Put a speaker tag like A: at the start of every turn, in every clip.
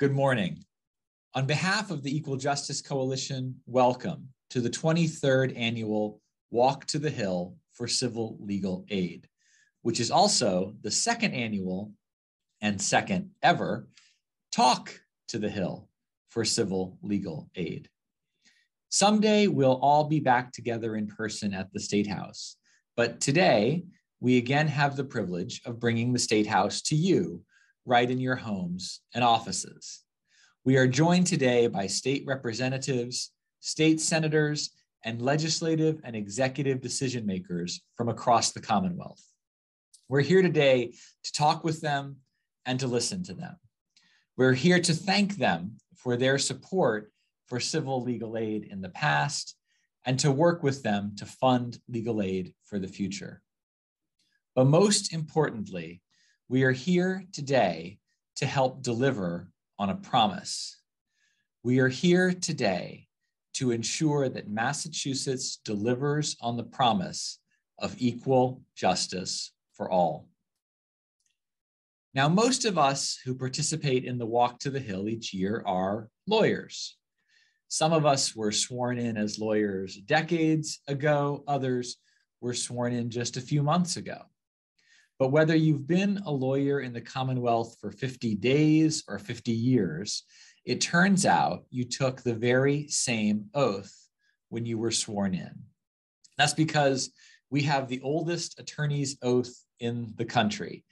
A: Good morning. On behalf of the Equal Justice Coalition, welcome to the 23rd annual Walk to the Hill for Civil Legal Aid, which is also the second annual and second ever Talk to the Hill for Civil Legal Aid. Someday we'll all be back together in person at the State House, but today we again have the privilege of bringing the State House to you right in your homes and offices. We are joined today by state representatives, state senators, and legislative and executive decision makers from across the Commonwealth. We're here today to talk with them and to listen to them. We're here to thank them for their support for civil legal aid in the past and to work with them to fund legal aid for the future. But most importantly, we are here today to help deliver on a promise. We are here today to ensure that Massachusetts delivers on the promise of equal justice for all. Now, most of us who participate in the Walk to the Hill each year are lawyers. Some of us were sworn in as lawyers decades ago, others were sworn in just a few months ago. But whether you've been a lawyer in the Commonwealth for 50 days or 50 years, it turns out you took the very same oath when you were sworn in. That's because we have the oldest attorney's oath in the country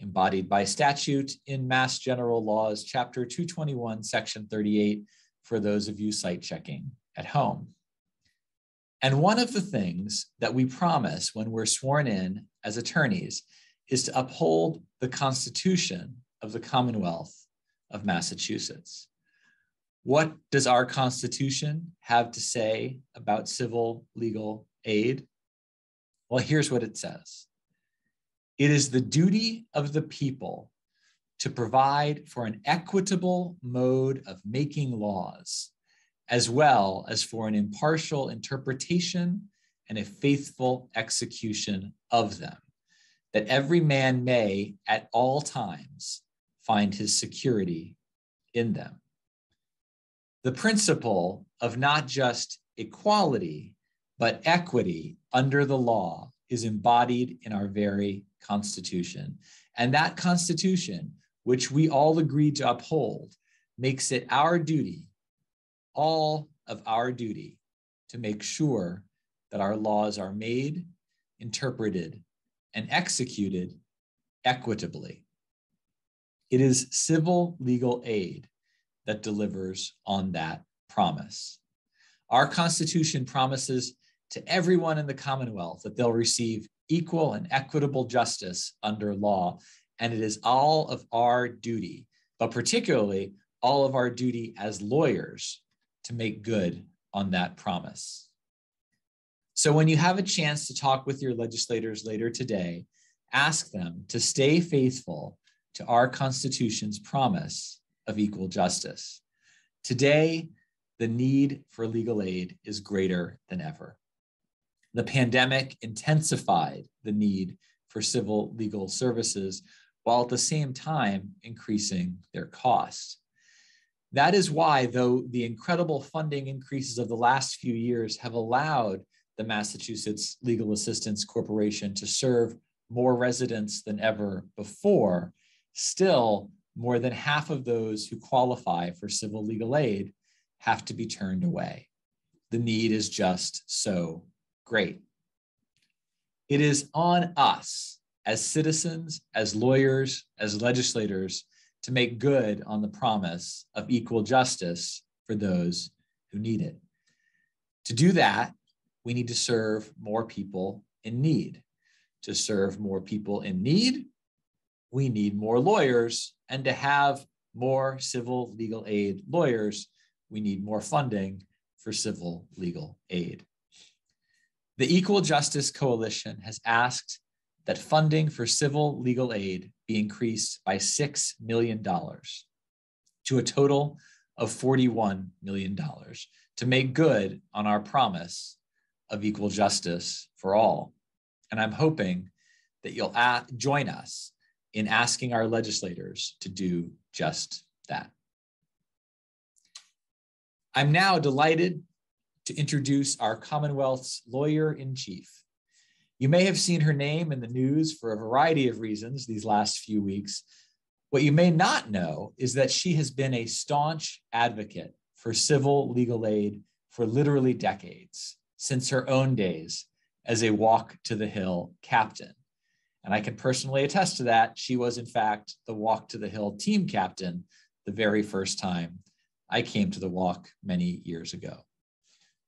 A: embodied by statute in Mass General Laws, Chapter 221, Section 38, for those of you cite checking at home. And one of the things that we promise when we're sworn in as attorneys is to uphold the Constitution of the Commonwealth of Massachusetts. What does our Constitution have to say about civil legal aid? Well, here's what it says it is the duty of the people to provide for an equitable mode of making laws, as well as for an impartial interpretation and a faithful execution of them, that every man may at all times find his security in them. The principle of not just equality, but equity under the law is embodied in our very Constitution. And that Constitution, which we all agreed to uphold, makes it our duty, all of our duty, to make sure that our laws are made, interpreted, and executed equitably. It is civil legal aid that delivers on that promise. Our Constitution promises to everyone in the Commonwealth that they'll receive equal and equitable justice under law. And it is all of our duty, but particularly all of our duty as lawyers to make good on that promise. So when you have a chance to talk with your legislators later today, ask them to stay faithful to our Constitution's promise of equal justice. Today, the need for legal aid is greater than ever. The pandemic intensified the need for civil legal services while at the same time increasing their cost. That is why, though the incredible funding increases of the last few years have allowed the Massachusetts Legal Assistance Corporation to serve more residents than ever before, still more than half of those who qualify for civil legal aid have to be turned away. The need is just so Great. It is on us as citizens, as lawyers, as legislators to make good on the promise of equal justice for those who need it. To do that, we need to serve more people in need. To serve more people in need, we need more lawyers. And to have more civil legal aid lawyers, we need more funding for civil legal aid. The Equal Justice Coalition has asked that funding for civil legal aid be increased by $6 million to a total of $41 million to make good on our promise of equal justice for all. And I'm hoping that you'll join us in asking our legislators to do just that. I'm now delighted to introduce our Commonwealth's lawyer in chief. You may have seen her name in the news for a variety of reasons these last few weeks. What you may not know is that she has been a staunch advocate for civil legal aid for literally decades, since her own days as a Walk to the Hill captain. And I can personally attest to that. She was, in fact, the Walk to the Hill team captain the very first time I came to the walk many years ago.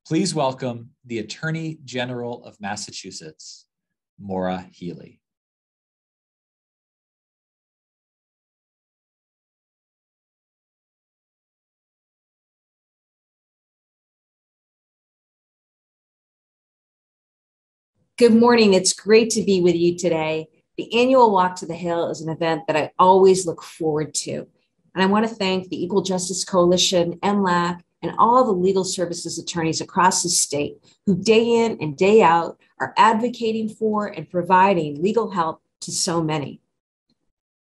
A: Please welcome the Attorney General of Massachusetts, Maura Healey.
B: Good morning. It's great to be with you today. The annual Walk to the Hill is an event that I always look forward to. And I want to thank the Equal Justice Coalition, MLAC, and all the legal services attorneys across the state who day in and day out are advocating for and providing legal help to so many.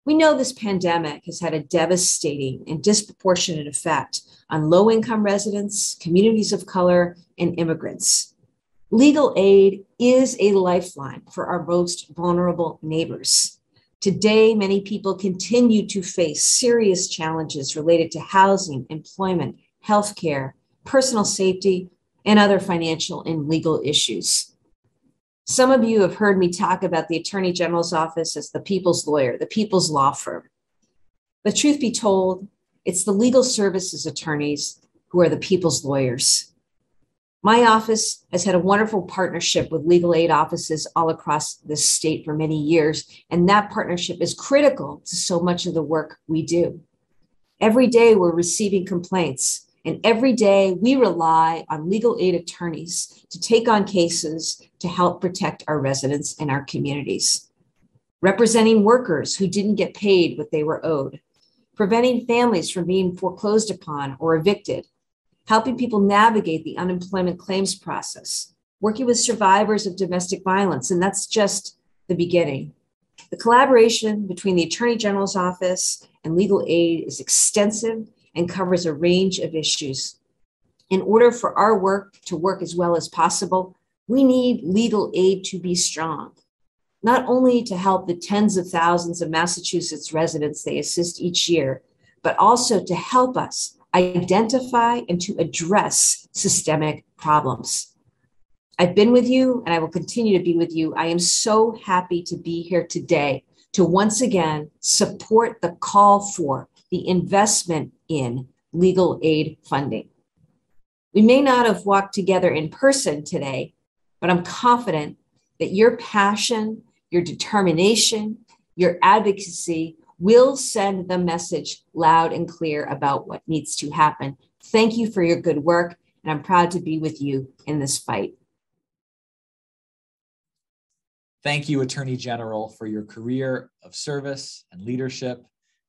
B: We know this pandemic has had a devastating and disproportionate effect on low income residents, communities of color, and immigrants. Legal aid is a lifeline for our most vulnerable neighbors. Today, many people continue to face serious challenges related to housing, employment, healthcare, personal safety, and other financial and legal issues. Some of you have heard me talk about the Attorney General's office as the people's lawyer, the people's law firm. But truth be told, it's the legal services attorneys who are the people's lawyers. My office has had a wonderful partnership with legal aid offices all across the state for many years, and that partnership is critical to so much of the work we do. Every day we're receiving complaints, and every day we rely on legal aid attorneys to take on cases to help protect our residents and our communities. Representing workers who didn't get paid what they were owed, preventing families from being foreclosed upon or evicted, helping people navigate the unemployment claims process, working with survivors of domestic violence, and that's just the beginning. The collaboration between the Attorney General's office and legal aid is extensive and covers a range of issues. In order for our work to work as well as possible, we need legal aid to be strong, not only to help the tens of thousands of Massachusetts residents they assist each year, but also to help us identify and to address systemic problems. I've been with you and I will continue to be with you. I am so happy to be here today to once again support the call for the investment in legal aid funding. We may not have walked together in person today, but I'm confident that your passion, your determination, your advocacy will send the message loud and clear about what needs to happen. Thank you for your good work, and I'm proud to be with you in this fight.
A: Thank you, Attorney General, for your career of service and leadership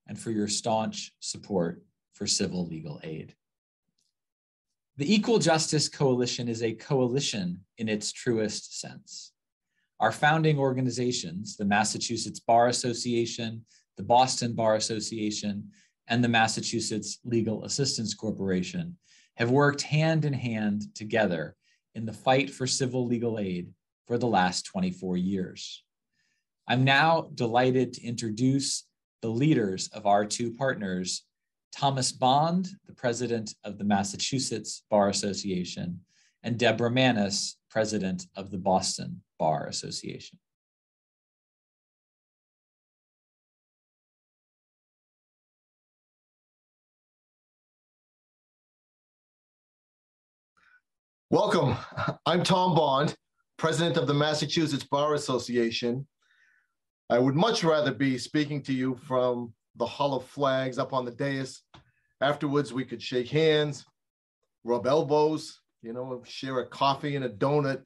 A: and for your staunch support for civil legal aid. The Equal Justice Coalition is a coalition in its truest sense. Our founding organizations, the Massachusetts Bar Association, the Boston Bar Association, and the Massachusetts Legal Assistance Corporation have worked hand in hand together in the fight for civil legal aid for the last 24 years. I'm now delighted to introduce the leaders of our two partners, Thomas Bond, the president of the Massachusetts Bar Association, and Deborah Manus, president of the Boston Bar Association.
C: Welcome. I'm Tom Bond, president of the Massachusetts Bar Association. I would much rather be speaking to you from the Hall of Flags up on the dais. Afterwards, we could shake hands, rub elbows, you know, share a coffee and a donut.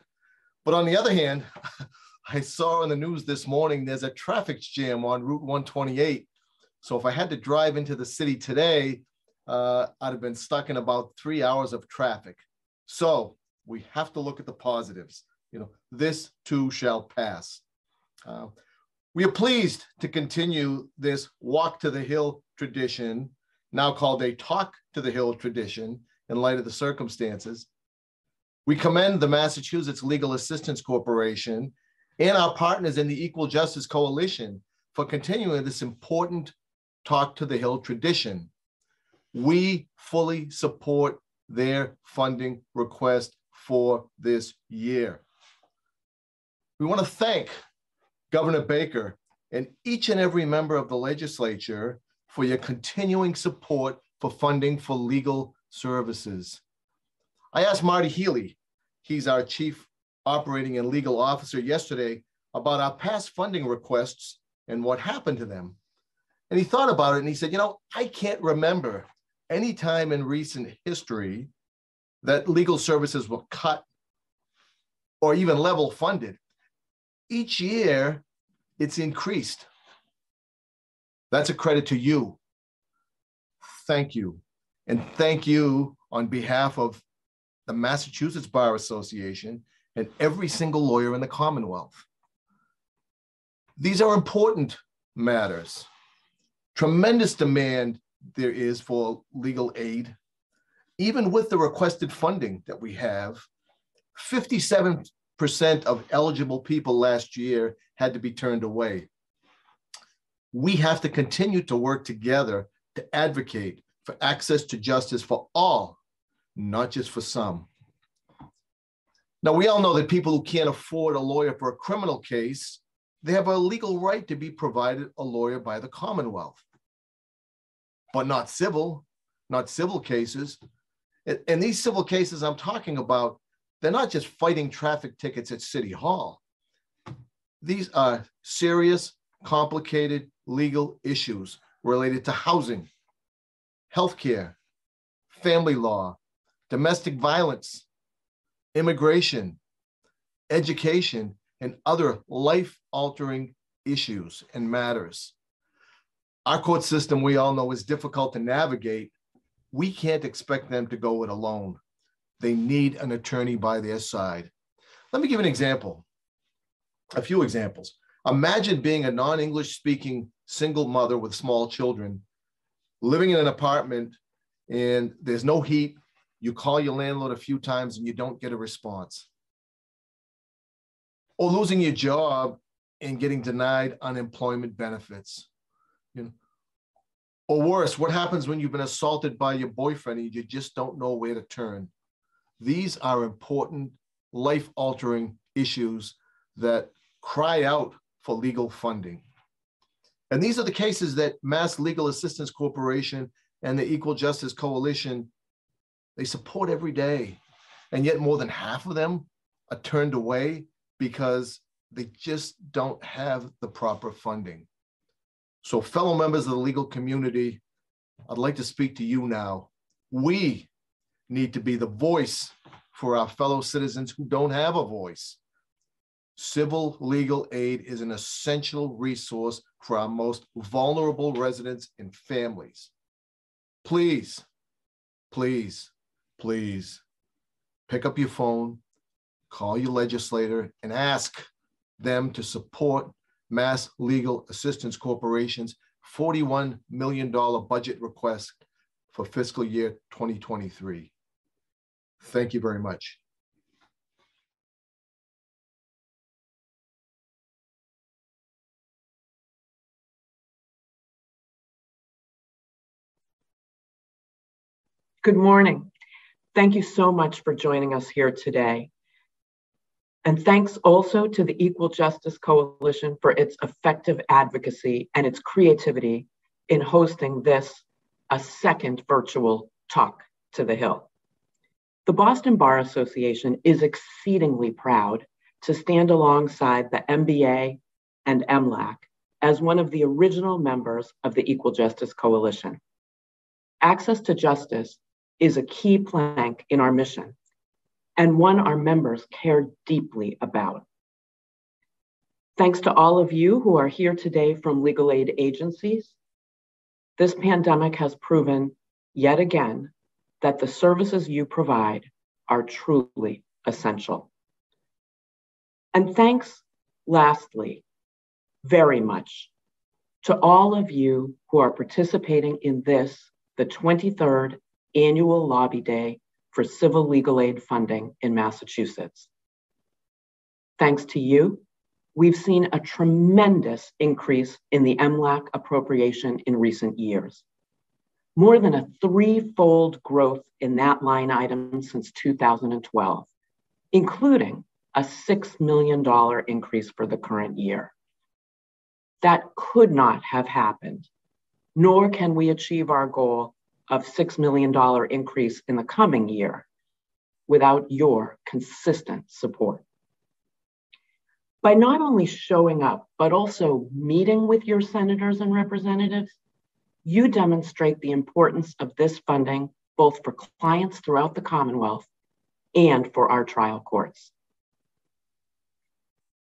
C: But on the other hand, I saw on the news this morning there's a traffic jam on Route 128. So if I had to drive into the city today, uh, I'd have been stuck in about three hours of traffic. So we have to look at the positives. You know, this too shall pass. Uh, we are pleased to continue this walk to the hill tradition, now called a talk to the hill tradition, in light of the circumstances. We commend the Massachusetts Legal Assistance Corporation and our partners in the Equal Justice Coalition for continuing this important Talk to the Hill tradition. We fully support their funding request for this year. We want to thank Governor Baker and each and every member of the legislature for your continuing support for funding for legal services. I asked Marty Healy, he's our chief operating and legal officer yesterday, about our past funding requests and what happened to them. And he thought about it and he said, you know, I can't remember any time in recent history that legal services were cut or even level funded. Each year, it's increased. That's a credit to you. Thank you. And thank you on behalf of the Massachusetts Bar Association and every single lawyer in the Commonwealth. These are important matters. Tremendous demand there is for legal aid. Even with the requested funding that we have, 57% of eligible people last year had to be turned away. We have to continue to work together to advocate for access to justice for all, not just for some. Now, we all know that people who can't afford a lawyer for a criminal case, they have a legal right to be provided a lawyer by the Commonwealth, but not civil, not civil cases. And these civil cases I'm talking about, they're not just fighting traffic tickets at City Hall. These are serious, complicated legal issues related to housing, healthcare, family law, domestic violence, immigration, education, and other life altering issues and matters. Our court system, we all know, is difficult to navigate. We can't expect them to go it alone. They need an attorney by their side. Let me give an example, a few examples. Imagine being a non English speaking single mother with small children living in an apartment and there's no heat. You call your landlord a few times and you don't get a response. Or losing your job and getting denied unemployment benefits. You know, or worse, what happens when you've been assaulted by your boyfriend and you just don't know where to turn? These are important, life altering issues that cry out for legal funding. And these are the cases that Mass Legal Assistance Corporation and the Equal Justice Coalition, they support every day. And yet more than half of them are turned away because they just don't have the proper funding. So fellow members of the legal community, I'd like to speak to you now. We need to be the voice for our fellow citizens who don't have a voice. Civil legal aid is an essential resource for our most vulnerable residents and families. Please, please, please pick up your phone, call your legislator, and ask them to support Mass Legal Assistance Corporation's $41 million budget request for fiscal year 2023. Thank you very much.
D: Good morning. Thank you so much for joining us here today. And thanks also to the Equal Justice Coalition for its effective advocacy and its creativity in hosting this, a second virtual Talk to the Hill. The Boston Bar Association is exceedingly proud to stand alongside the MBA and MLAC as one of the original members of the Equal Justice Coalition. Access to justice is a key plank in our mission and one our members care deeply about. Thanks to all of you who are here today from legal aid agencies, this pandemic has proven yet again that the services you provide are truly essential. And thanks, lastly, very much to all of you who are participating in this, the 23rd annual lobby day for civil legal aid funding in Massachusetts. Thanks to you, we've seen a tremendous increase in the MLAC appropriation in recent years. More than a threefold growth in that line item since 2012, including a $6 million increase for the current year. That could not have happened, nor can we achieve our goal of $6 million increase in the coming year without your consistent support. By not only showing up, but also meeting with your senators and representatives, you demonstrate the importance of this funding both for clients throughout the Commonwealth and for our trial courts.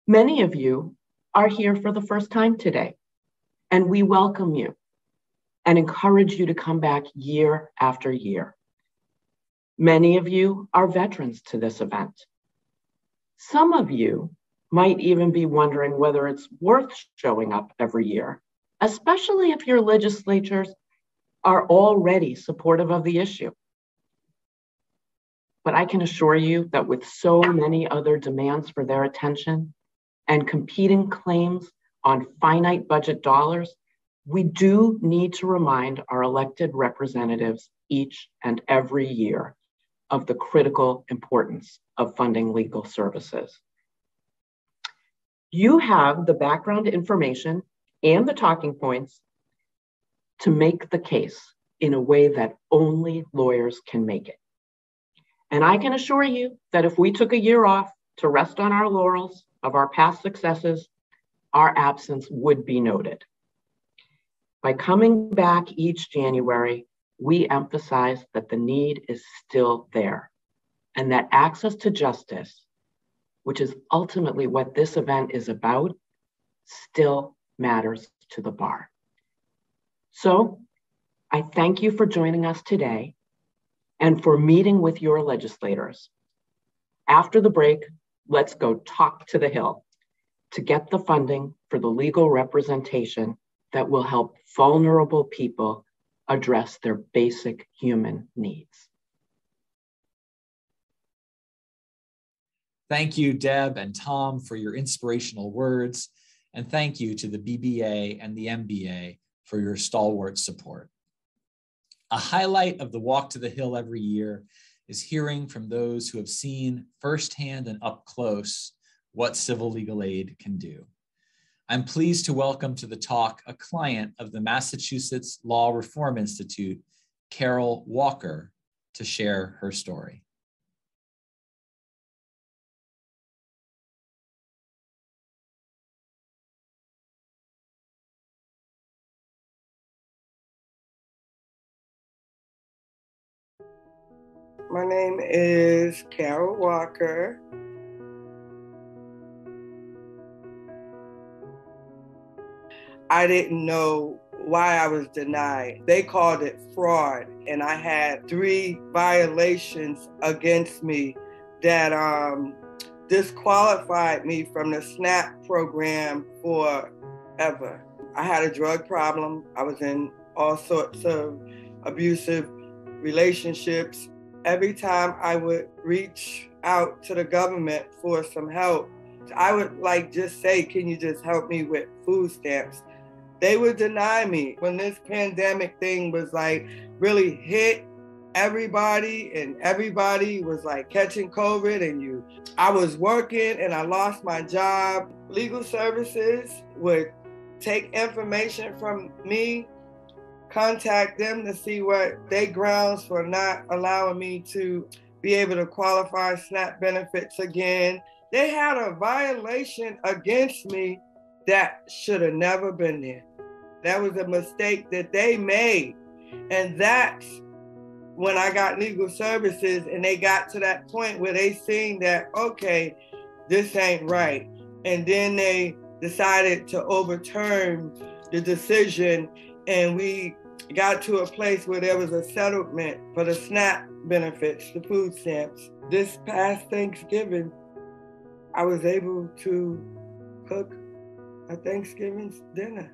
D: Many of you are here for the first time today, and we welcome you and encourage you to come back year after year. Many of you are veterans to this event. Some of you might even be wondering whether it's worth showing up every year, especially if your legislatures are already supportive of the issue. But I can assure you that with so many other demands for their attention, and competing claims on finite budget dollars, we do need to remind our elected representatives each and every year of the critical importance of funding legal services. You have the background information and the talking points to make the case in a way that only lawyers can make it. And I can assure you that if we took a year off to rest on our laurels of our past successes, our absence would be noted. By coming back each January, we emphasize that the need is still there and that access to justice, which is ultimately what this event is about, still matters to the bar. So I thank you for joining us today and for meeting with your legislators. After the break, let's go talk to the Hill to get the funding for the legal representation that will help vulnerable people address their basic human needs.
A: Thank you, Deb and Tom, for your inspirational words. And thank you to the BBA and the MBA for your stalwart support. A highlight of the Walk to the Hill every year is hearing from those who have seen firsthand and up close what civil legal aid can do. I'm pleased to welcome to the talk a client of the Massachusetts Law Reform Institute, Carol Walker, to share her story.
E: My name is Carol Walker. I didn't know why I was denied. They called it fraud, and I had three violations against me that um, disqualified me from the SNAP program forever. I had a drug problem. I was in all sorts of abusive relationships every time I would reach out to the government for some help, I would like just say, Can you just help me with food stamps? They would deny me when this pandemic thing was like really hit everybody and everybody was like catching COVID and you I was working and I lost my job. Legal services would take information from me contact them to see what they grounds for not allowing me to be able to qualify SNAP benefits again. They had a violation against me that should have never been there. That was a mistake that they made. And that's when I got legal services and they got to that point where they seen that, okay, this ain't right. And then they decided to overturn the decision and we got to a place where there was a settlement for the SNAP benefits, the food stamps. This past Thanksgiving, I was able to cook a Thanksgiving dinner.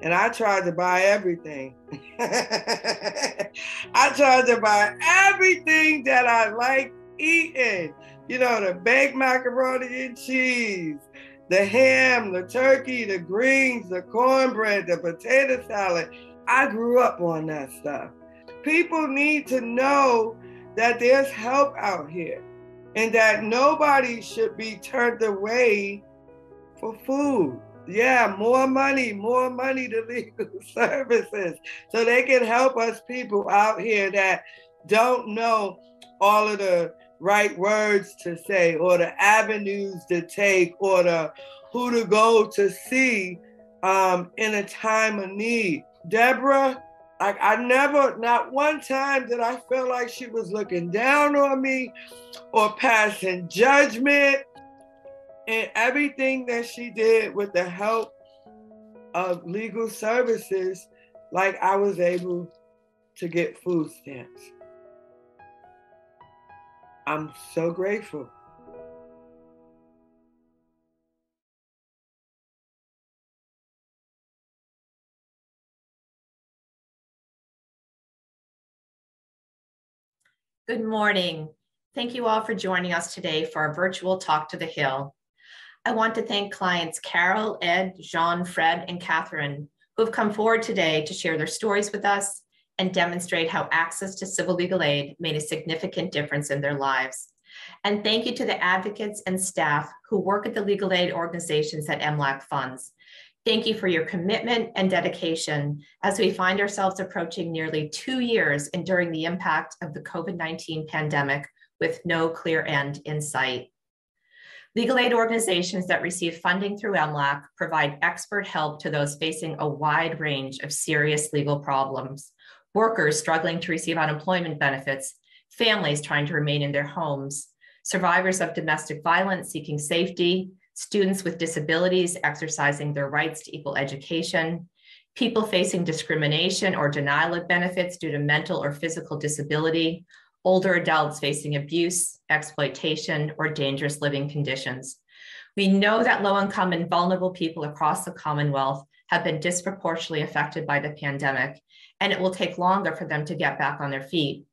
E: and I tried to buy everything. I tried to buy everything that I like eating. You know, the baked macaroni and cheese, the ham, the turkey, the greens, the cornbread, the potato salad. I grew up on that stuff. People need to know that there's help out here and that nobody should be turned away for food. Yeah, more money, more money to legal services so they can help us people out here that don't know all of the right words to say or the avenues to take or the who to go to see um, in a time of need. Deborah, I, I never, not one time did I feel like she was looking down on me or passing judgment. And everything that she did with the help of legal services, like I was able to get food stamps. I'm so grateful.
F: Good morning. Thank you all for joining us today for our virtual Talk to the Hill. I want to thank clients Carol, Ed, Jean, Fred, and Catherine who have come forward today to share their stories with us and demonstrate how access to civil legal aid made a significant difference in their lives. And thank you to the advocates and staff who work at the legal aid organizations that MLAC funds. Thank you for your commitment and dedication as we find ourselves approaching nearly two years enduring the impact of the COVID 19 pandemic with no clear end in sight. Legal aid organizations that receive funding through MLAC provide expert help to those facing a wide range of serious legal problems. Workers struggling to receive unemployment benefits, families trying to remain in their homes, survivors of domestic violence seeking safety, students with disabilities exercising their rights to equal education, people facing discrimination or denial of benefits due to mental or physical disability, older adults facing abuse, exploitation, or dangerous living conditions. We know that low income and vulnerable people across the Commonwealth have been disproportionately affected by the pandemic, and it will take longer for them to get back on their feet.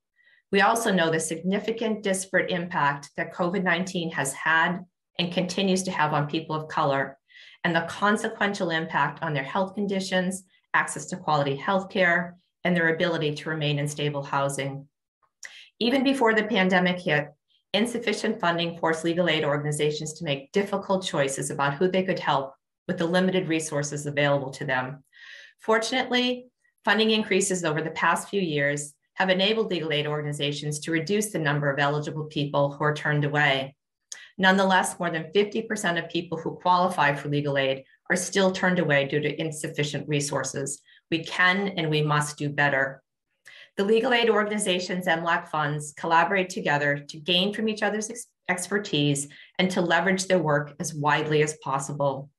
F: We also know the significant disparate impact that COVID 19 has had and continues to have on people of color, and the consequential impact on their health conditions, access to quality health care, and their ability to remain in stable housing. Even before the pandemic hit, insufficient funding forced legal aid organizations to make difficult choices about who they could help with the limited resources available to them. Fortunately, funding increases over the past few years have enabled legal aid organizations to reduce the number of eligible people who are turned away. Nonetheless, more than 50% of people who qualify for legal aid are still turned away due to insufficient resources. We can and we must do better. The legal aid organizations and funds collaborate together to gain from each other's ex expertise and to leverage their work as widely as possible.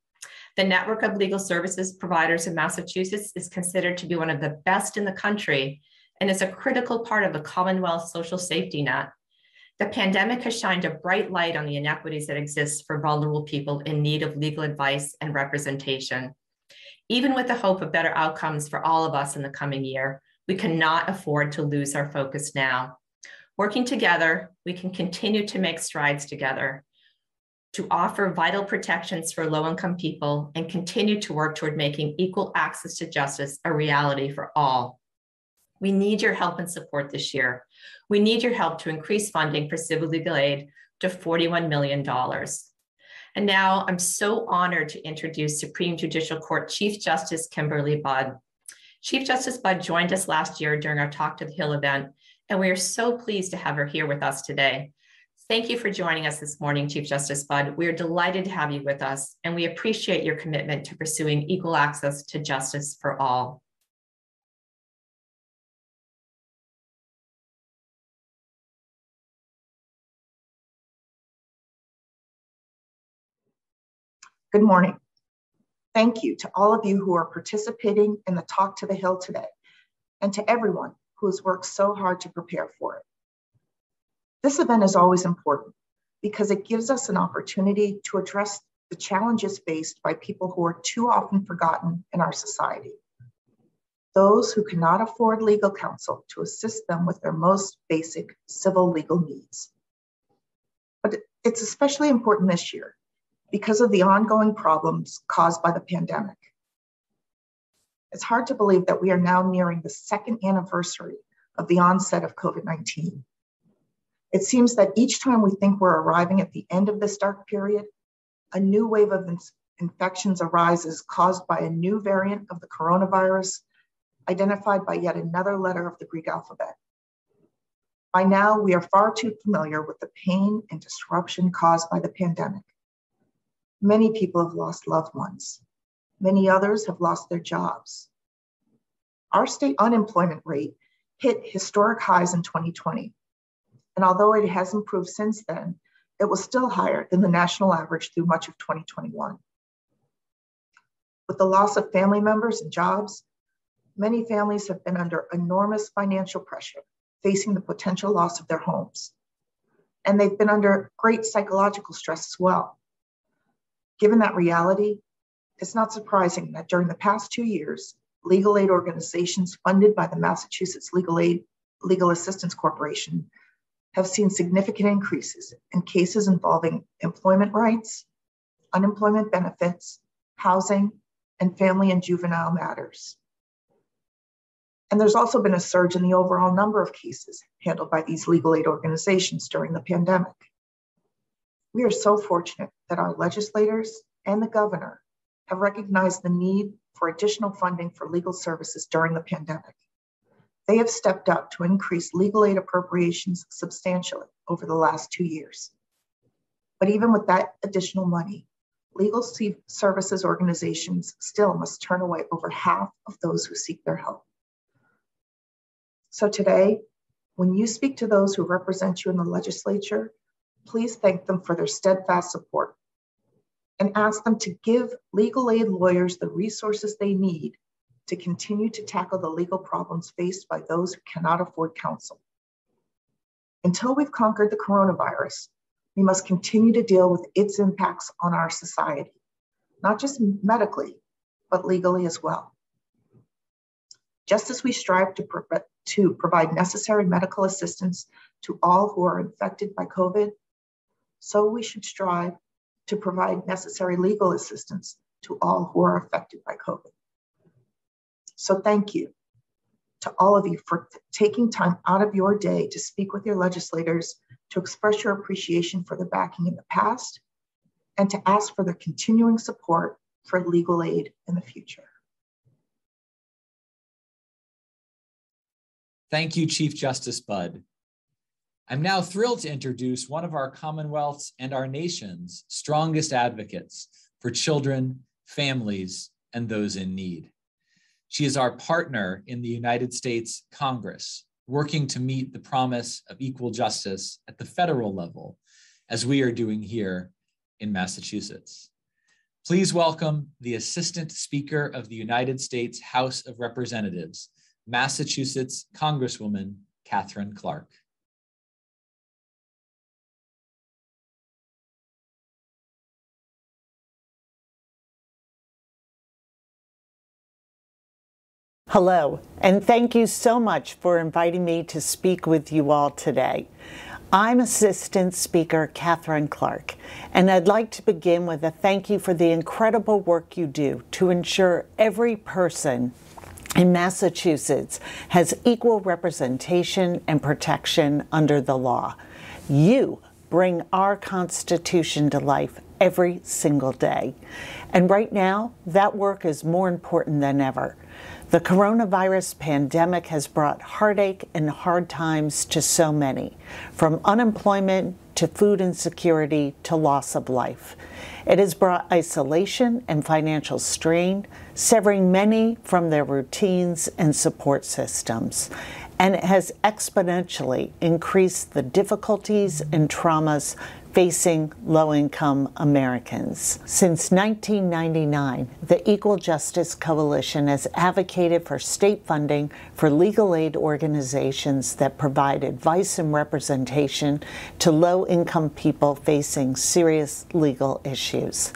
F: The network of legal services providers in Massachusetts is considered to be one of the best in the country and is a critical part of the Commonwealth social safety net. The pandemic has shined a bright light on the inequities that exist for vulnerable people in need of legal advice and representation. Even with the hope of better outcomes for all of us in the coming year, we cannot afford to lose our focus now. Working together, we can continue to make strides together to offer vital protections for low income people and continue to work toward making equal access to justice a reality for all. We need your help and support this year. We need your help to increase funding for civil legal aid to $41 million. And now I'm so honored to introduce Supreme Judicial Court Chief Justice Kimberly Budd. Chief Justice Budd joined us last year during our Talk to the Hill event, and we are so pleased to have her here with us today. Thank you for joining us this morning, Chief Justice Budd. We are delighted to have you with us, and we appreciate your commitment to pursuing equal access to justice for all.
G: Good morning. Thank you to all of you who are participating in the Talk to the Hill today, and to everyone who has worked so hard to prepare for it. This event is always important because it gives us an opportunity to address the challenges faced by people who are too often forgotten in our society. Those who cannot afford legal counsel to assist them with their most basic civil legal needs. But it's especially important this year because of the ongoing problems caused by the pandemic. It's hard to believe that we are now nearing the second anniversary of the onset of COVID 19. It seems that each time we think we're arriving at the end of this dark period, a new wave of in- infections arises caused by a new variant of the coronavirus identified by yet another letter of the Greek alphabet. By now, we are far too familiar with the pain and disruption caused by the pandemic. Many people have lost loved ones. Many others have lost their jobs. Our state unemployment rate hit historic highs in 2020. And although it has improved since then, it was still higher than the national average through much of 2021. With the loss of family members and jobs, many families have been under enormous financial pressure, facing the potential loss of their homes. And they've been under great psychological stress as well. Given that reality, it's not surprising that during the past two years, legal aid organizations funded by the Massachusetts Legal Aid Legal Assistance Corporation have seen significant increases in cases involving employment rights, unemployment benefits, housing, and family and juvenile matters. And there's also been a surge in the overall number of cases handled by these legal aid organizations during the pandemic. We are so fortunate that our legislators and the governor have recognized the need for additional funding for legal services during the pandemic. They have stepped up to increase legal aid appropriations substantially over the last two years. But even with that additional money, legal services organizations still must turn away over half of those who seek their help. So today, when you speak to those who represent you in the legislature, please thank them for their steadfast support and ask them to give legal aid lawyers the resources they need to continue to tackle the legal problems faced by those who cannot afford counsel. Until we've conquered the coronavirus, we must continue to deal with its impacts on our society, not just medically, but legally as well. Just as we strive to, pro- to provide necessary medical assistance to all who are infected by COVID, so we should strive to provide necessary legal assistance to all who are affected by COVID. So thank you to all of you for taking time out of your day to speak with your legislators, to express your appreciation for the backing in the past, and to ask for their continuing support for legal aid in the future.
A: Thank you, Chief Justice Budd. I'm now thrilled to introduce one of our Commonwealth's and our nation's strongest advocates for children, families, and those in need. She is our partner in the United States Congress, working to meet the promise of equal justice at the federal level, as we are doing here in Massachusetts. Please welcome the Assistant Speaker of the United States House of Representatives, Massachusetts Congresswoman Katherine Clark.
H: Hello, and thank you so much for inviting me to speak with you all today. I'm Assistant Speaker Katherine Clark, and I'd like to begin with a thank you for the incredible work you do to ensure every person in Massachusetts has equal representation and protection under the law. You bring our Constitution to life every single day. And right now, that work is more important than ever. The coronavirus pandemic has brought heartache and hard times to so many, from unemployment to food insecurity to loss of life. It has brought isolation and financial strain, severing many from their routines and support systems. And it has exponentially increased the difficulties and traumas facing low income Americans. Since 1999, the Equal Justice Coalition has advocated for state funding for legal aid organizations that provide advice and representation to low income people facing serious legal issues.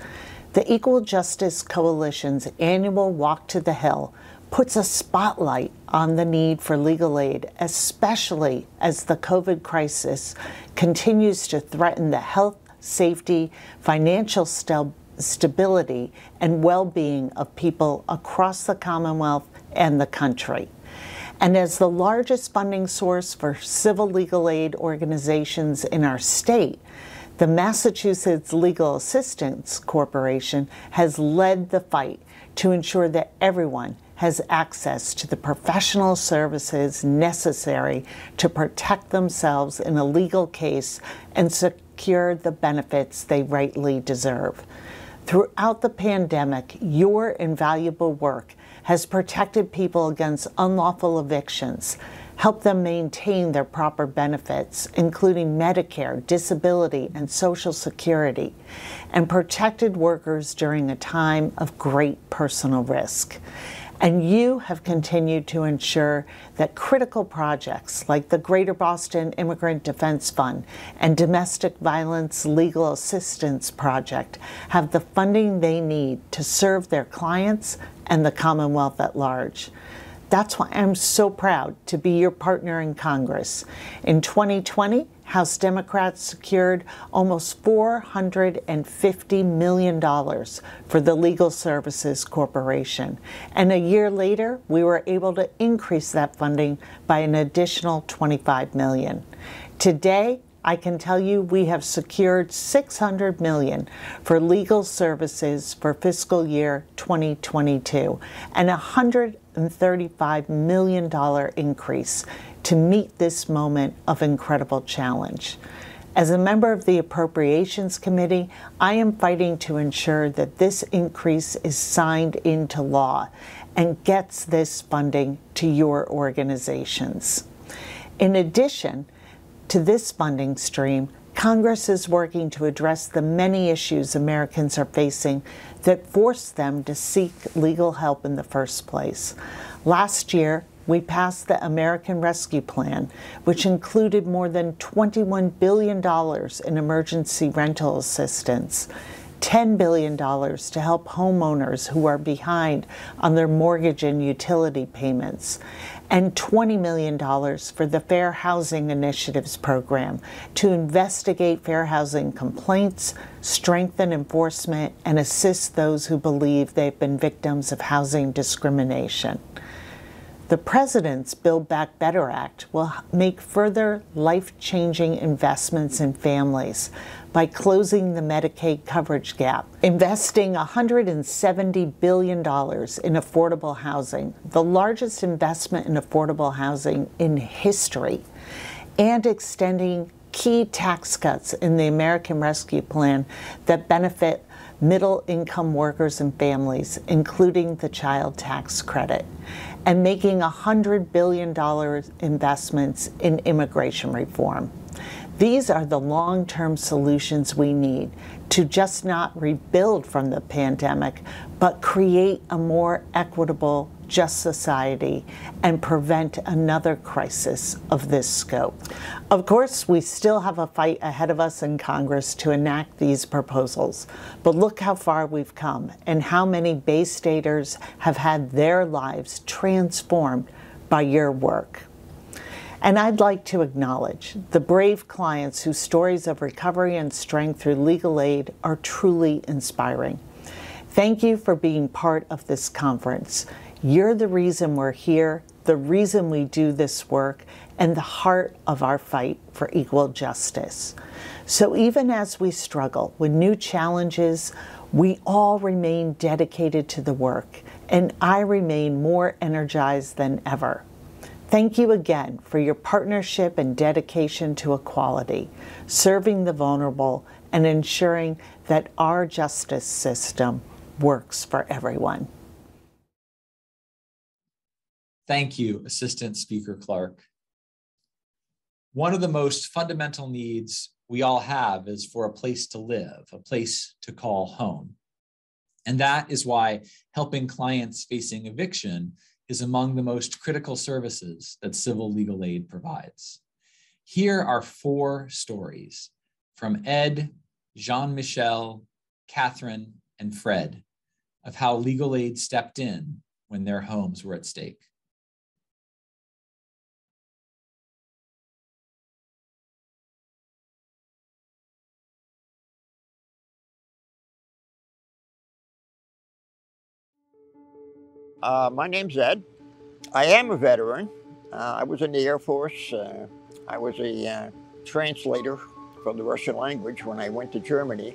H: The Equal Justice Coalition's annual Walk to the Hill puts a spotlight on the need for legal aid, especially as the COVID crisis continues to threaten the health, safety, financial st- stability, and well being of people across the Commonwealth and the country. And as the largest funding source for civil legal aid organizations in our state, the Massachusetts Legal Assistance Corporation has led the fight to ensure that everyone has access to the professional services necessary to protect themselves in a legal case and secure the benefits they rightly deserve. Throughout the pandemic, your invaluable work has protected people against unlawful evictions, helped them maintain their proper benefits, including Medicare, disability, and Social Security, and protected workers during a time of great personal risk. And you have continued to ensure that critical projects like the Greater Boston Immigrant Defense Fund and Domestic Violence Legal Assistance Project have the funding they need to serve their clients and the Commonwealth at large. That's why I'm so proud to be your partner in Congress. In 2020, House Democrats secured almost $450 million for the Legal Services Corporation. And a year later, we were able to increase that funding by an additional 25 million. Today, I can tell you we have secured 600 million for legal services for fiscal year 2022 and a 135 million dollar increase to meet this moment of incredible challenge. As a member of the Appropriations Committee, I am fighting to ensure that this increase is signed into law and gets this funding to your organizations. In addition to this funding stream, Congress is working to address the many issues Americans are facing that forced them to seek legal help in the first place. Last year, we passed the American Rescue Plan, which included more than $21 billion in emergency rental assistance, $10 billion to help homeowners who are behind on their mortgage and utility payments, and $20 million for the Fair Housing Initiatives Program to investigate fair housing complaints, strengthen enforcement, and assist those who believe they've been victims of housing discrimination. The President's Build Back Better Act will make further life changing investments in families by closing the Medicaid coverage gap, investing $170 billion in affordable housing, the largest investment in affordable housing in history, and extending key tax cuts in the American Rescue Plan that benefit middle income workers and families, including the child tax credit and making $100 billion investments in immigration reform. These are the long term solutions we need to just not rebuild from the pandemic, but create a more equitable, just society and prevent another crisis of this scope. Of course, we still have a fight ahead of us in Congress to enact these proposals, but look how far we've come and how many Bay Staters have had their lives transformed by your work. And I'd like to acknowledge the brave clients whose stories of recovery and strength through legal aid are truly inspiring. Thank you for being part of this conference. You're the reason we're here, the reason we do this work, and the heart of our fight for equal justice. So even as we struggle with new challenges, we all remain dedicated to the work, and I remain more energized than ever. Thank you again for your partnership and dedication to equality, serving the vulnerable, and ensuring that our justice system works for everyone.
A: Thank you, Assistant Speaker Clark. One of the most fundamental needs we all have is for a place to live, a place to call home. And that is why helping clients facing eviction is among the most critical services that civil legal aid provides. Here are four stories from Ed, Jean Michel, Catherine, and Fred of how legal aid stepped in when their homes were at stake.
I: Uh, my name's Ed. I am a veteran. Uh, I was in the Air Force. Uh, I was a uh, translator for the Russian language when I went to Germany.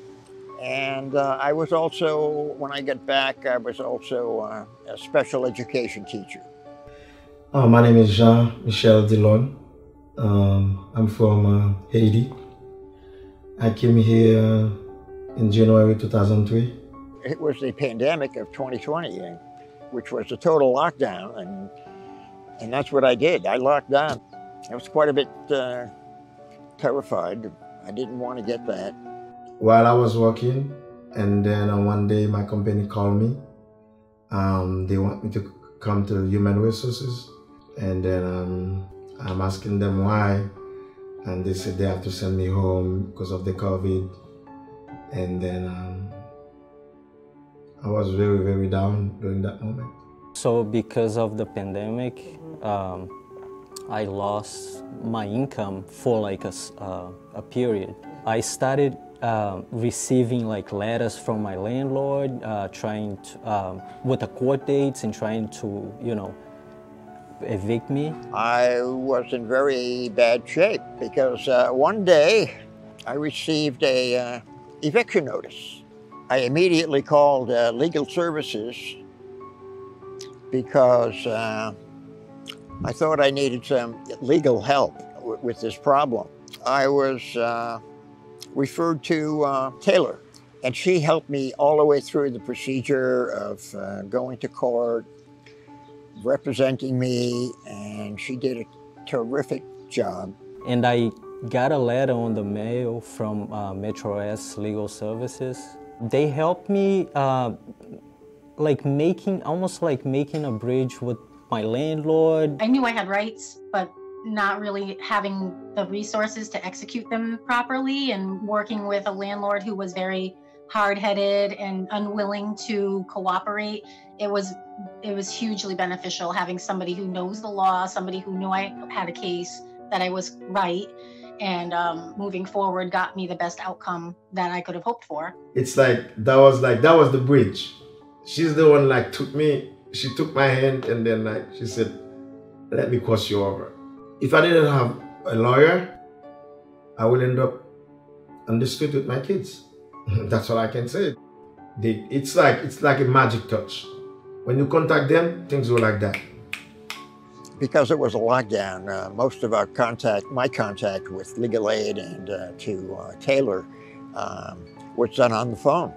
I: And uh, I was also, when I got back, I was also uh, a special education teacher.
J: my name is Jean Michel Dillon. Um, I'm from Haiti. I came here in January 2003.
I: It was the pandemic of 2020 which was a total lockdown, and and that's what I did. I locked down. I was quite a bit uh, terrified. I didn't want to get that.
J: While I was working, and then uh, one day my company called me. Um, they want me to come to human resources, and then um, I'm asking them why, and they said they have to send me home because of the COVID, and then. Um, I was very, very down during that moment.
K: So, because of the pandemic, um, I lost my income for like a, uh, a period. I started uh, receiving like letters from my landlord, uh, trying to, um, with the court dates and trying to, you know, evict me.
I: I was in very bad shape because uh, one day I received a uh, eviction notice. I immediately called uh, legal services because uh, I thought I needed some legal help with this problem. I was uh, referred to uh, Taylor, and she helped me all the way through the procedure of uh, going to court, representing me, and she did a terrific job.
K: And I got a letter on the mail from uh, MetroWest Legal Services they helped me uh, like making, almost like making a bridge with my landlord.
L: I knew I had rights, but not really having the resources to execute them properly and working with a landlord who was very hard-headed and unwilling to cooperate it was it was hugely beneficial having somebody who knows the law somebody who knew i had a case that i was right and um, moving forward got me the best outcome that I could have hoped for.
J: It's like that was like that was the bridge. She's the one like took me. She took my hand and then like she said, "Let me cross you over." If I didn't have a lawyer, I would end up on the street with my kids. That's all I can say. They, it's like it's like a magic touch. When you contact them, things go like that
I: because it was a lockdown, uh, most of our contact, my contact with legal aid and uh, to uh, Taylor um, was done on the phone.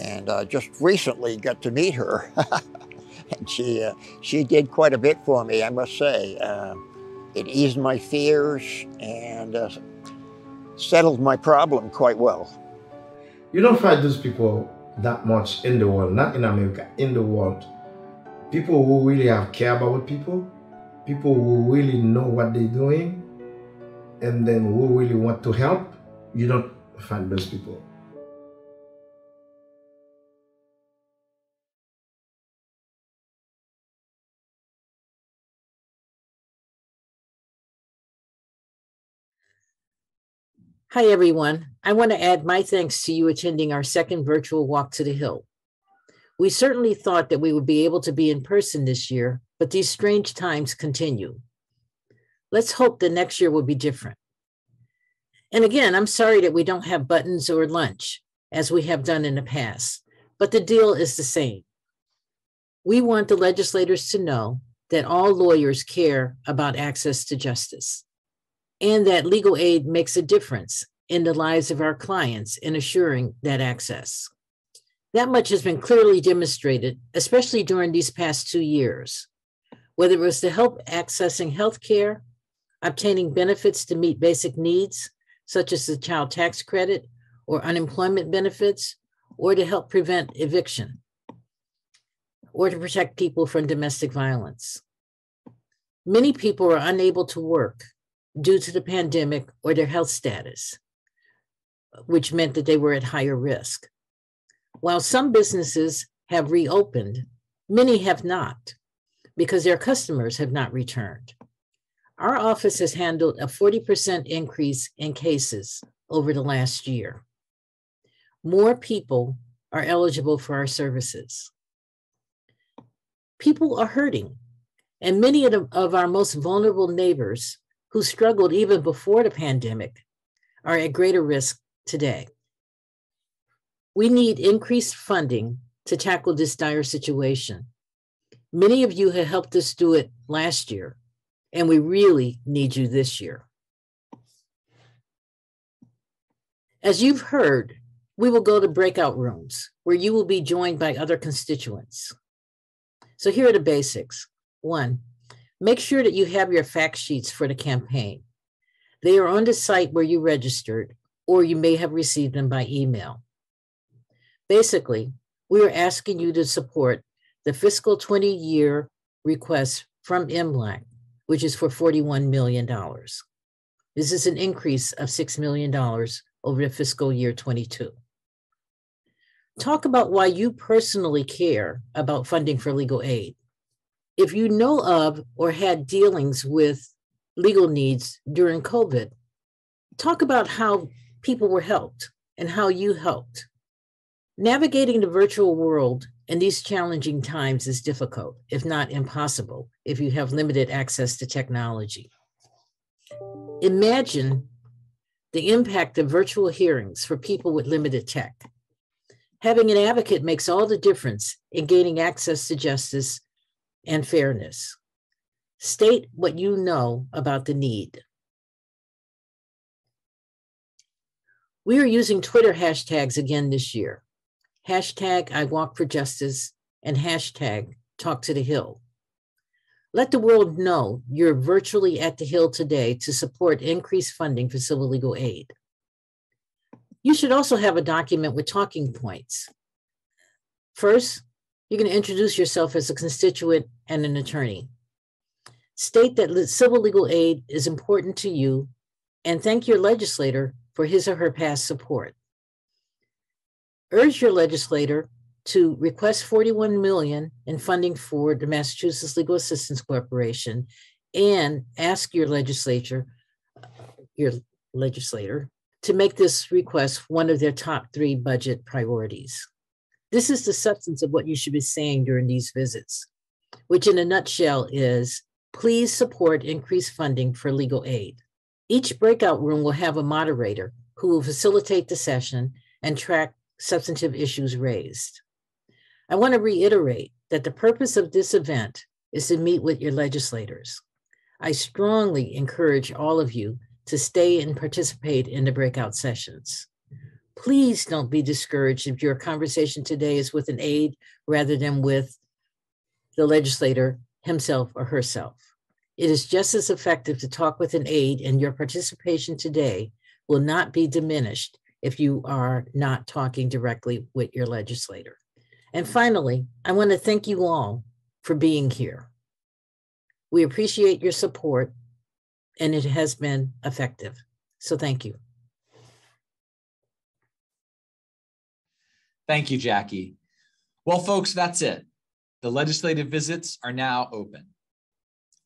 I: And uh, just recently got to meet her. and she, uh, she did quite a bit for me, I must say. Uh, it eased my fears and settled my problem quite well.
J: You don't find those people that much in the world, not in America, in the world. People who really have care about people people who really know what they're doing and then who really want to help, you don't find those people.
M: Hi, everyone. I want to add my thanks to you attending our second virtual walk to the Hill. We certainly thought that we would be able to be in person this year, but these strange times continue. Let's hope the next year will be different. And again, I'm sorry that we don't have buttons or lunch as we have done in the past, but the deal is the same. We want the legislators to know that all lawyers care about access to justice and that legal aid makes a difference in the lives of our clients in assuring that access. That much has been clearly demonstrated, especially during these past two years whether it was to help accessing health care, obtaining benefits to meet basic needs, such as the child tax credit or unemployment benefits, or to help prevent eviction, or to protect people from domestic violence. Many people are unable to work due to the pandemic or their health status, which meant that they were at higher risk. While some businesses have reopened, many have not because their customers have not returned. Our office has handled a 40% increase in cases over the last year. More people are eligible for our services. People are hurting, and many of, the, of our most vulnerable neighbors who struggled even before the pandemic are at greater risk today. We need increased funding to tackle this dire situation. Many of you have helped us do it last year, and we really need you this year. As you've heard, we will go to breakout rooms where you will be joined by other constituents. So here are the basics. One, make sure that you have your fact sheets for the campaign. They are on the site where you registered, or you may have received them by email. Basically, we are asking you to support the fiscal 20 year request from MLAC, which is for $41 million. This is an increase of $6 million over the fiscal year 22. Talk about why you personally care about funding for legal aid. If you know of or had dealings with legal needs during COVID, talk about how people were helped and how you helped. Navigating the virtual world in these challenging times is difficult, if not impossible, if you have limited access to technology. Imagine the impact of virtual hearings for people with limited tech. Having an advocate makes all the difference in gaining access to justice and fairness. State what you know about the need. We are using Twitter hashtags again this year hashtag I Walk for Justice, and hashtag Talk to the Hill. Let the world know you're virtually at the Hill today to support increased funding for civil legal aid. You should also have a document with talking points. First, you're going to introduce yourself as a constituent and an attorney. State that civil legal aid is important to you and thank your legislator for his or her past support urge your legislator to request 41 million in funding for the Massachusetts Legal Assistance Corporation and ask your legislature, your legislator, to make this request one of their top three budget priorities. This is the substance of what you should be saying during these visits, which in a nutshell is please support increased funding for legal aid. Each breakout room will have a moderator who will facilitate the session and track substantive issues raised. I want to reiterate that the purpose of this event is to meet with your legislators. I strongly encourage all of you to stay and participate in the breakout sessions. Please don't be discouraged if your conversation today is with an aide rather than with the legislator himself or herself. It is just as effective to talk with an aide, and your participation today will not be diminished if you are not talking directly with your legislator. And finally, I want to thank you all for being here. We appreciate your support, and it has been effective. So thank you.
A: Thank you, Jackie. Well, folks, that's it. The legislative visits are now open.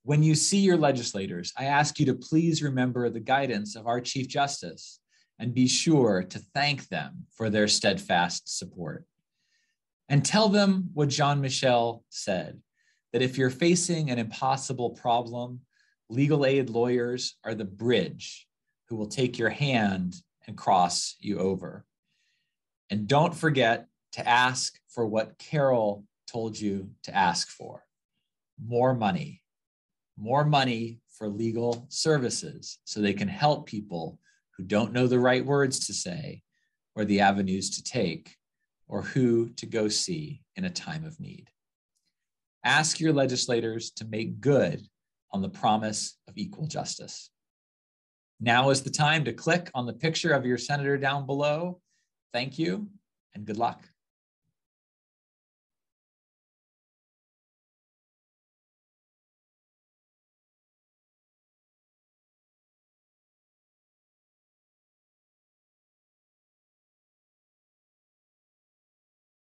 A: When you see your legislators, I ask you to please remember the guidance of our Chief Justice and be sure to thank them for their steadfast support. And tell them what Jean Michel said that if you're facing an impossible problem, legal aid lawyers are the bridge who will take your hand and cross you over. And don't forget to ask for what Carol told you to ask for more money, more money for legal services so they can help people who don't know the right words to say or the avenues to take or who to go see in a time of need. Ask your legislators to make good on the promise of equal justice. Now is the time to click on the picture of your senator down below. Thank you and good luck.